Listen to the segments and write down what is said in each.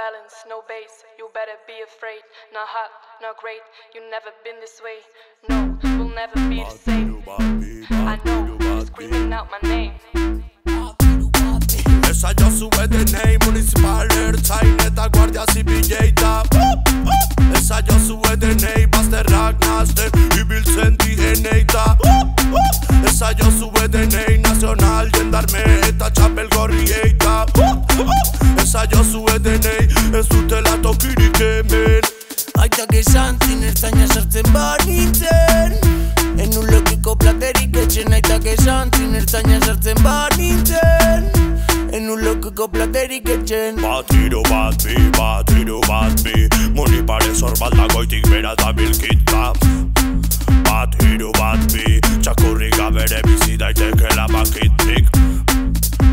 balance, no bass. You better be afraid. Not hot, not great. You never been this way. No, we'll never be the same. I know you're screaming out my name. Esa yo sube de name, municipal neta guardia Esa yo sube de name, Buster Ragnaster, ibiltzen dieneita Esa yo sube de name, nacional, gendarme, eta txapel gorrieita Esa yo sube de name, banintzen En un lokiko platerik etxen Aitak esan zin ertzaina sartzen banintzen En un lokiko platerik etxen Bat hiru bat bi, bat hiru bat bi Moni pare zorbal dagoitik bera da bilkita Bat hiru bat bi, txakurri gabere bizi daitekela bakitnik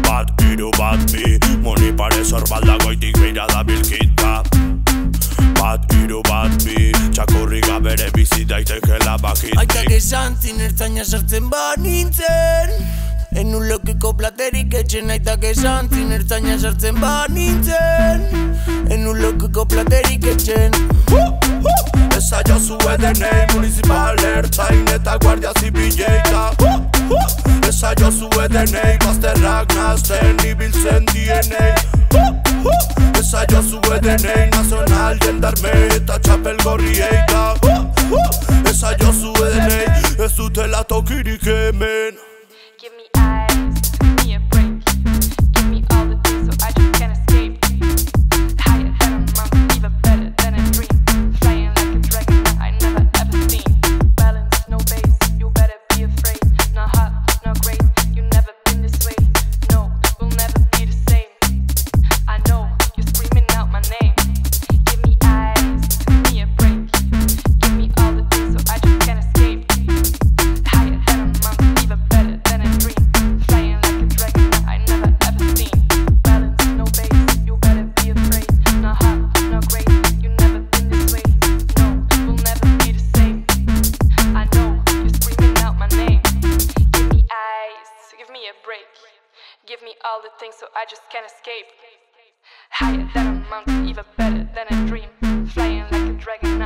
Bat hiru bat bi, moni pare zorbal dagoitik bera da bilkita daitekela Aitak bakitnik esan zin ertzaina sartzen banintzen. En un lokiko platerik etxen Aitak esan zin ertzaina sartzen banintzen. En un lokiko platerik etxen. Esa yo sube de name, municipal airtime, eta guardia civilleita Esa yo sube de name, Buster Ragnaster, ibiltzen DNA Esa yo sube de name, nacional, gendarme, eta txapel gorrieita Yo sube ez dutela tokirik hemen Give me all the things so I just can't escape. Higher than a mountain, even better than a dream. Flying like a dragon